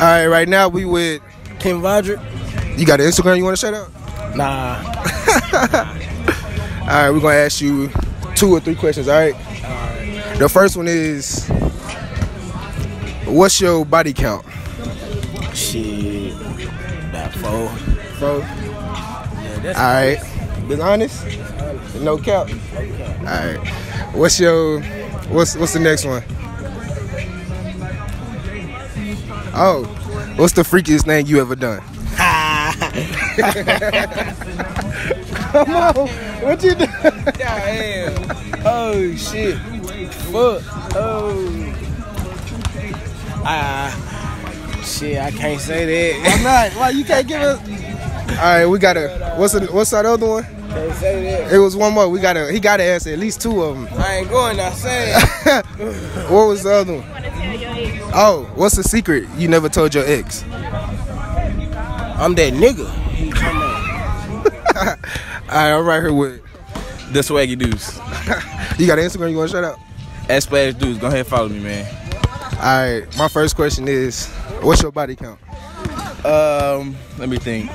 All right, right now we with. Kim Vodrick? You got an Instagram you want to shout out? Nah. All right, we're gonna ask you two or three questions. All right. The first one is, what's your body count? Shit. About four. Four. Yeah, that's All right. Be honest. No cap. All right. What's your what's what's the next one? Oh, what's the freakiest thing you ever done? Come on, what you do? Damn. Oh shit. Fuck. Oh. Ah. Shit, I can't say that. I'm not. Why you can't give us? All right, we gotta. What's the, what's that other one? Can't say that. It was one more. We gotta. He gotta answer at least two of them. I ain't going outside. what was the other one? Oh, what's the secret you never told your ex? I'm that nigga. All right, I'm right here with. The swaggy dudes. You got an Instagram you want to shout out? At Splash Dudes. Go ahead and follow me, man. All right, my first question is, what's your body count? Um, let me think.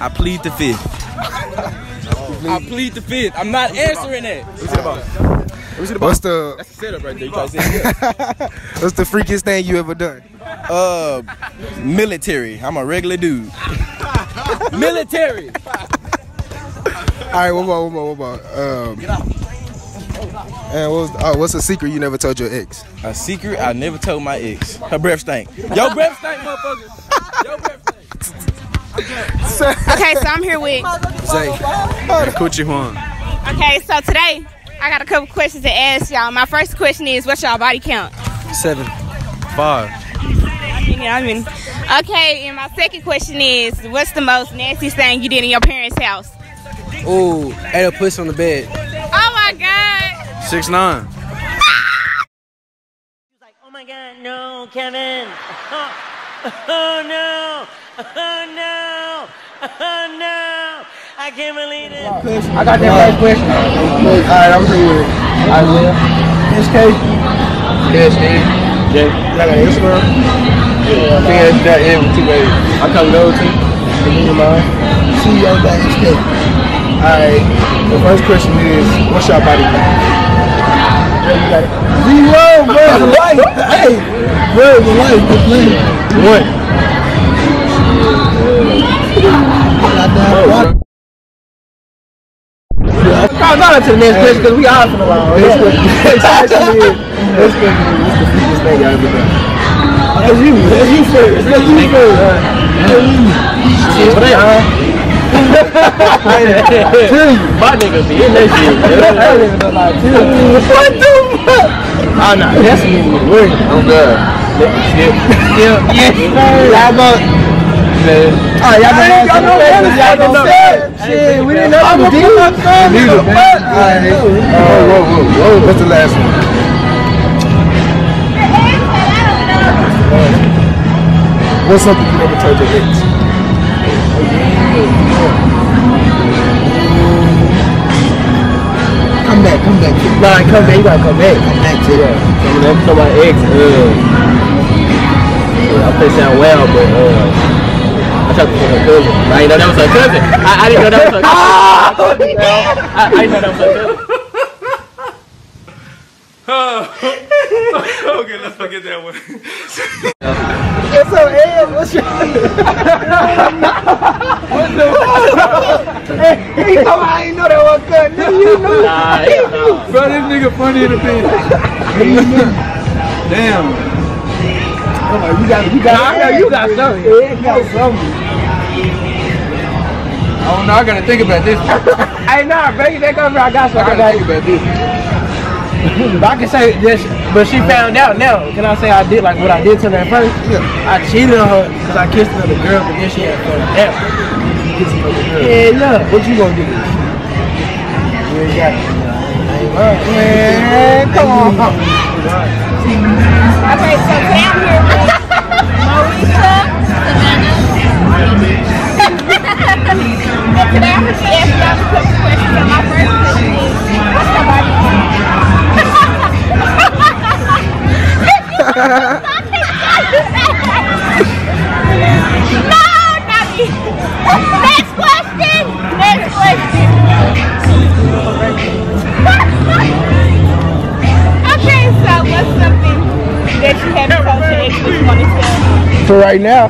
I plead the fifth. I plead the fifth. I'm not answering that. What's it about? What's it about? What's the That's the setup right there. You try to say what's the freakiest thing you ever done? Uh, military. I'm a regular dude. military. All right, what about what about what about? Um, and what was, oh, what's a secret you never told your ex? A secret I never told my ex. Her breath stank. Yo, breath stank, motherfucker. Yo, breath stank. Okay, so I'm here with. Say, Coochie Juan. Okay, so today I got a couple questions to ask y'all. My first question is, what's y'all body count? Seven. Five. You I mean, okay, and my second question is, what's the most nasty thing you did in your parents' house? Ooh, ate a puss on the bed. Oh my God! Six nine. like, Oh my God, no, Kevin. Oh, no. Oh no. Oh no. I can't believe it. I got that last question. all right, I'm here with Isaiah. SK. Yes, man. Jay. You got an Instagram? I think that's that end with two babies. I come go to. Your mind. CEO SK. All right, the first question is, what's your body count? Yeah, you. Zero, bro, the life. Hey, bro, the life, the plan. What? Call not to the next question because we all from the line. Next question is, next question is, next question the freakiest thing y'all ever done? That's you, that's you first, that's you first. Shit, but they huh? My niggas be in that shit. I don't even know how to. What the fuck? Ah, oh no, that's me working. I'm good. Shit. Yeah, yeah. Y'all go. Oh, y'all done y'all know answered y'all the know question. Shit, we didn't know I'm you a did. fuck fan, Neither, nigga. man. What? All right. Whoa, whoa, whoa, whoa. What's the last one? What's something you never told your ex? Come back, come back. Nah, come back. You gotta come back. Come back to that. Some of them to my ex. Uh, yeah, I play sound well, but uh, I tried to call her cousin. I didn't know that was her cousin. I, I didn't know that was her cousin. I, I didn't know that was her cousin. okay, let's forget that one. What's up, Ed? What's your... He told me I ain't know that was good. Nigga, you knew. Nah, yeah, nah. Bro, this nigga funny in the bitch. Damn. Come on, you got, you got, Nah, I know you got something. Ed got something. I don't know. I gotta think about this. Hey, nah, baby, that comes I got something. I gotta think about this. But I can say this, but she found out now. Can I say I did like what I did to her at first? Yeah. I cheated on her because I kissed another girl, but then she had found out. Yeah, look. What you gonna do? You ain't got it. Man, come on. Okay, so today ex you want to tell? For right now.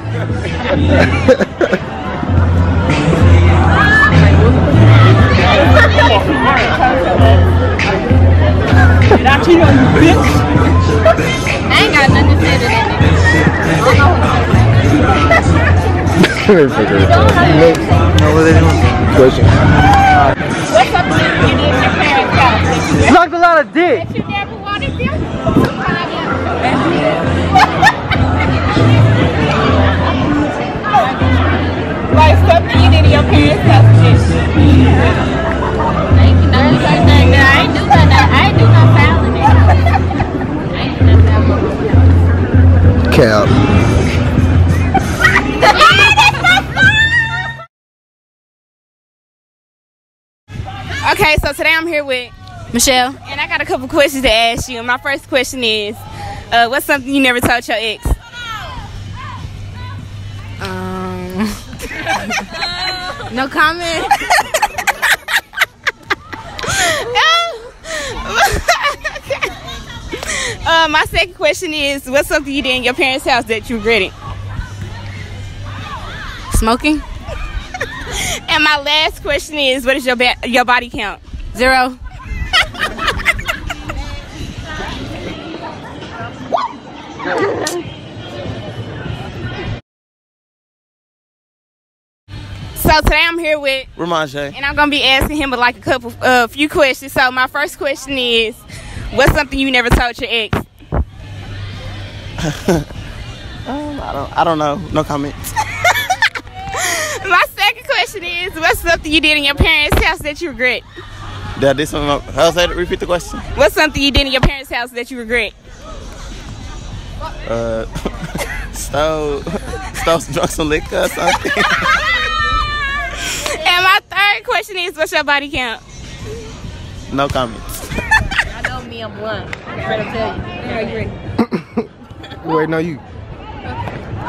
Did I cheat on you, bitch? I ain't got nothing to say to that Question. What's up with you in your parents' house a lot of dick. that you never wanted them something you did in your parents' house that you I ain't do nothing like that. I ain't do nothing. I ain't do nothing foul in. I ain't do nothing foul. Cap. Okay, so today I'm here with Michelle, and I got a couple questions to ask you. And my first question is, uh, what's something you never told your ex? No comment. uh, my second question is, what's something you did in your parents' house that you regretted? Smoking. And my last question is, what is your ba- your body count? Zero. So today I'm here with, Ramon Shay. and I'm gonna be asking him like a couple, a few questions. So my first question is, what's something you never told your ex? Um, I don't. I don't know. No comment. My second question is, what's something you did in your parents' house that you regret? Did I do something? How say? Repeat the question. What's something you did in your parents' house that you regret? Uh, stole, stole some drunk some liquor or something. And third question is, what's your body count? no comments. I know me, I'm blunt. I'm trying to tell you. Are you ready? Wait, no, you.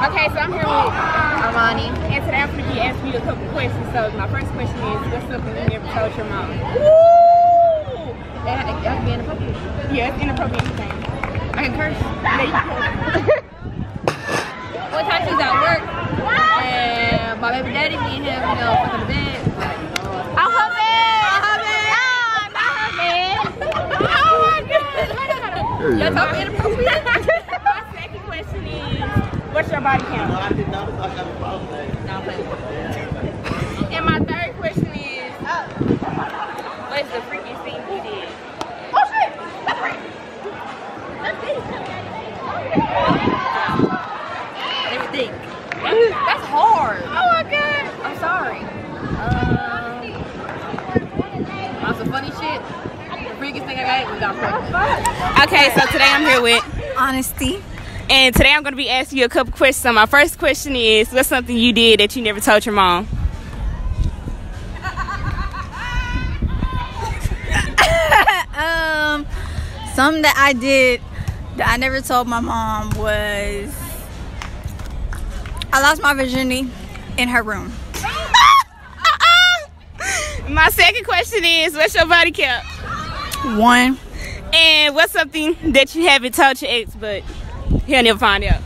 Okay, so I'm here with, Armani. and today I'm going to be asking you a couple questions. So my first question is, what's something you never told your mom? That, that can be inappropriate. Yeah, it's inappropriate thing. I can curse. Yeah, you can. One time she was at work, and my baby daddy, me and him, you know, fucking the bed. I'm her man. I'm her man. Oh, not her man. Oh my god. Y'all talk inappropriate. My second question is, what's your body count? I didn't notice I got a problem. No, I'm playing. And my third question is, oh. what's the freakiest thing you did? Oh shit! That's right. Everything. That's hard. Oh my god. I'm sorry. Um, on some funny shit. The freakiest thing I got was got pregnant. Okay, so today I'm here with, Honesty. and today I'm going to be asking you a couple questions. So my first question is, what's something you did that you never told your mom? um, something that I did that I never told my mom was I lost my virginity in her room. My second question is, what's your body count? One, And what's something that you haven't told your ex, but he'll never find out?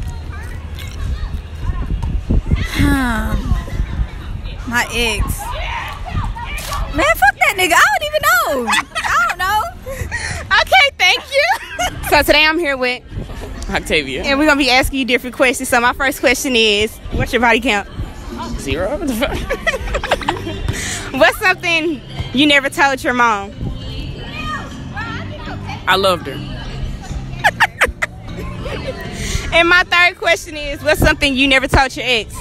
um, my ex. Man, fuck that nigga. I don't even know. I don't know. Okay, thank you. so today I'm here with Octavia. And we're gonna be asking you different questions. So my first question is, what's your body count? Zero. What the fuck? What's something you never told your mom? I loved her. And my third question is, what's something you never told your ex?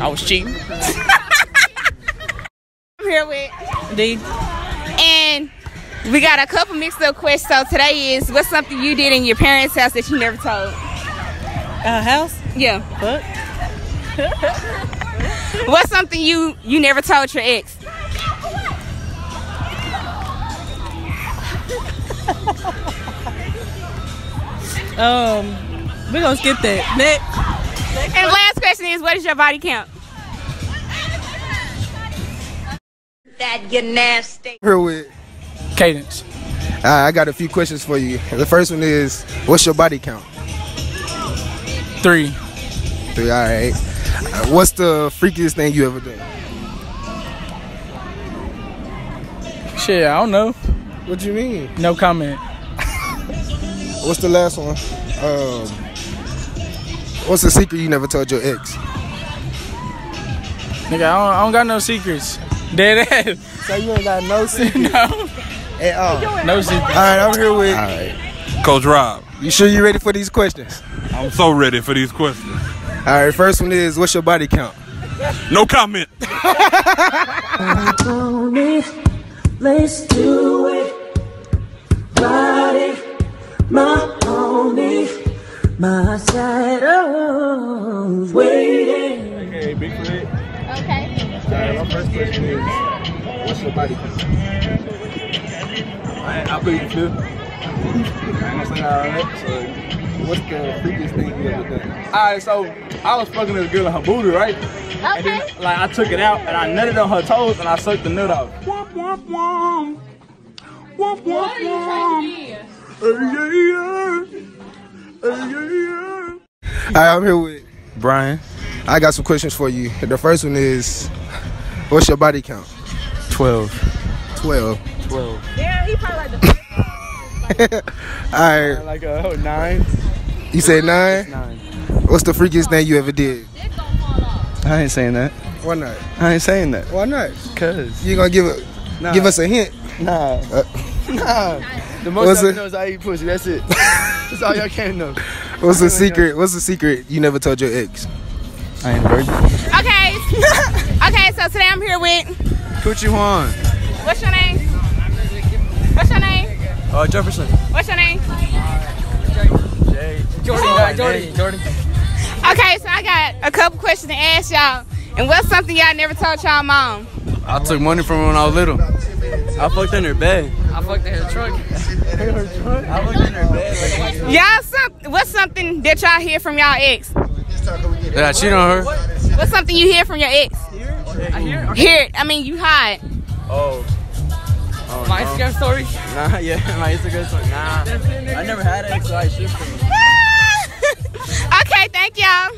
I was cheating. I'm here with, Indeed. and we got a couple mixed up questions. So today is, what's something you did in your parents' house that you never told? Uh, house. Yeah. Fuck. What's something you you never told your ex? Um, we're gonna skip that. Next. And last question is, what is your body count? That you nasty. Here with Cadence. right, I got a few questions for you. The first one is, what's your body count? Three. Three. All right. What's the freakiest thing you ever done? Shit, I don't know. What you mean? No comment. What's the last one? Um, what's the secret you never told your ex? Nigga, I don't, I don't got no secrets. Dead ass. So you ain't got no secrets? no. at all. All No secrets. All right, I'm here with. All right. Coach Rob, You sure you ready for these questions? I'm so ready for these questions. All right. First one is, what's your body count? No comment. Let's do it. Body, my pony, my shadow's waiting. Okay, Bigfoot. Okay. All right, my first question is, what's your body count? I, I plead the fifth. I understand all right. So, what's the freakiest thing you ever done? Alright, so I was fucking this girl in her booty, right? And Okay. then, like, I took it out and I nutted on her toes and I sucked the nut off. What are you trying to do? All right, I'm here with Brian, I got some questions for you. The first one is, what's your body count? 12. 12. 12. Yeah, he probably like the All right, Like a nine. you said nine? Nine. What's the freakiest thing you ever did? Fall off. I ain't saying that. Why not? I ain't saying that. Why not? Cause. You gonna give it? Nah. Give us a hint. Nah. Uh, Nah. The What's most I it? know is I eat pussy. That's it. That's all y'all can know. What's the secret? What's the secret you never told your ex? I ain't a virgin. Okay. okay, so today I'm here with Coochie Juan. what's your name? What's your name? Uh, Jefferson. What's your name? Jordan. Jordan. Jordan. Okay, so I got a couple questions to ask y'all. And what's something y'all never told y'all mom? I took money from her when I was little. I fucked in her bed. I fucked in her trunk. I fucked in her bed. Y'all some what's something that y'all hear from y'all ex? Did I cheat on her? What's something you hear from your ex? I hear. Hear it. I mean you hide. Oh. oh my Instagram story? Nah, yeah, my Instagram story. Nah. I never had an ex, so I shit okay, thank y'all.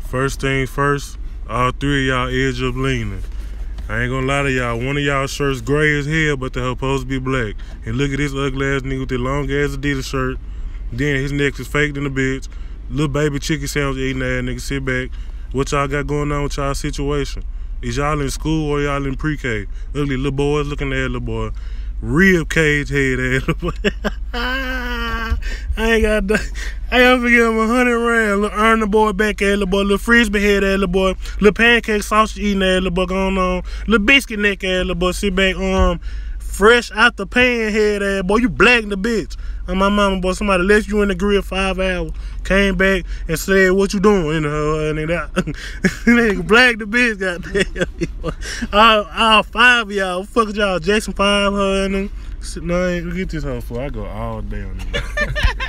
First thing first, all three of y'all edge up leaning. I ain't gonna lie to y'all, one of y'all shirts gray as hell, but the hell supposed to be black. And look at this ugly ass nigga with the long ass Adidas shirt. Then his neck is faked in the bitch. Little baby chicken sandwich eating ass nigga, sit back. What y'all got going on with y'all situation? Is y'all in school or y'all in pre-K? Ugly little boys looking at little boy. Rib cage head ass little boy. I ain't got that. I don't forget him a hundred rand. Little earn the boy back at the boy. Little frisbee head at the boy. Little pancake sausage eating at little boy going on. Little biscuit neck at the boy. Sit back um fresh out the pan head ass boy. You black the bitch. And my mama boy, somebody left you in the grill five hours, came back and said, What you doing? And uh and that nigga black the bitch goddamn. all, all five of y'all, fuck y'all, Jackson five her and. No, ain't get this hoe for. I go all day on this.